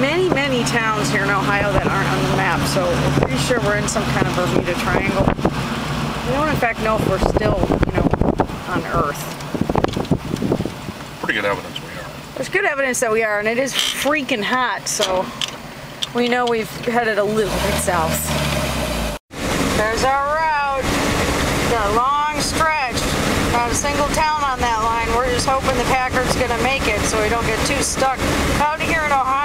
many many towns here in Ohio that aren't on the map, so we're pretty sure we're in some kind of Bermuda Triangle. We don't in fact know if we're still, you know, on Earth. Pretty good evidence we are. There's good evidence that we are, and it is freaking hot, so we know we've headed a little bit south. There's our route. Got a long stretch. Not a single town on that line. We're just hoping the Packard's gonna make it so we don't get too stuck out here in Ohio.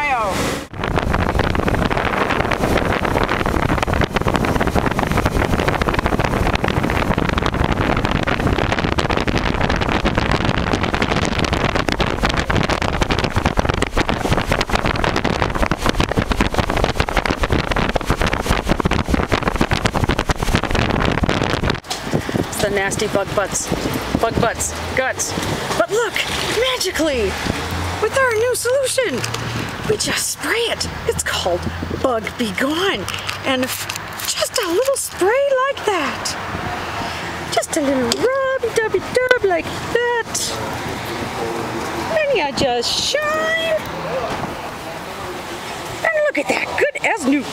Nasty bug butts. Bug butts. Guts. But look! Magically! With our new solution! We just spray it. It's called Bug Be Gone. And just a little spray like that. Just a little rub dubby dub like that. And you just shine. And look at that. Good as new.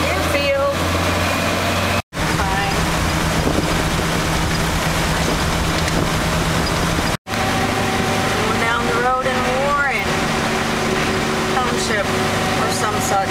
Deerfield. Fine. Going down the road in Warren Township or some such.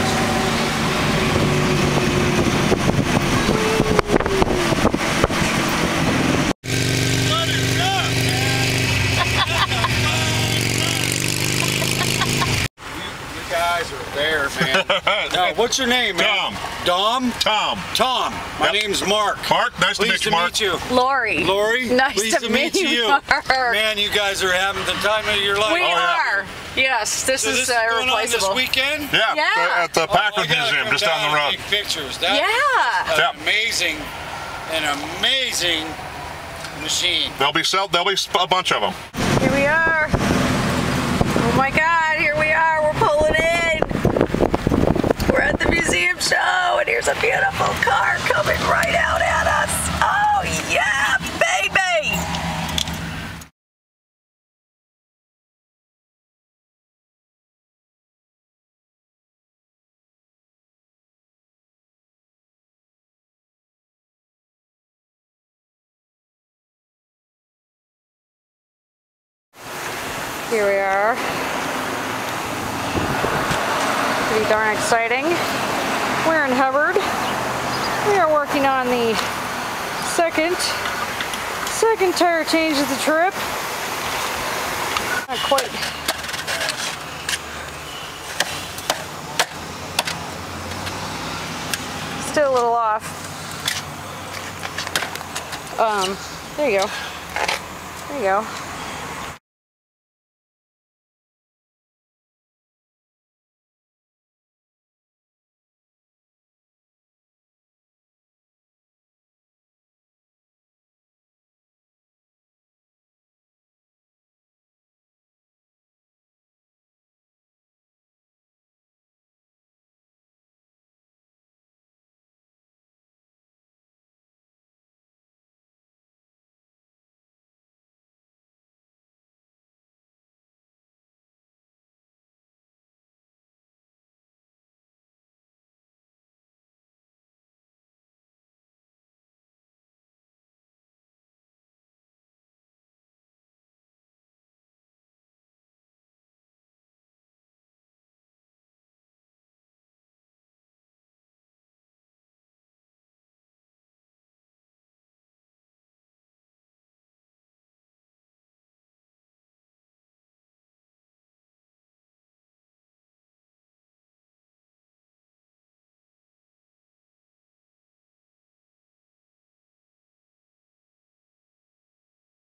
You guys are there, man. now, what's your name, man? Dom. Tom. Tom. My Yep. name's Mark. Mark, nice Pleased to meet you, Mark. you. Lori. Lori. Nice pleased to, to meet you. Mark. Man, you guys are having the time of your life. We Oh, yeah. Are. Yes, this So is this uh, is going on this weekend? Yeah, Yeah. at the Oh, Packard I Museum, just down down the road. Take pictures. That Yeah. is amazing, an amazing machine. There'll be sell, there'll be a bunch of them. Here we are. Oh my God, here we are. We're pulling in. We're at the museum show, and here's a beautiful car coming right out Here we are. Pretty darn exciting. We're in Hubbard. We are working on the second second tire change of the trip. Not quite. Still a little off. Um, there you go. There you go.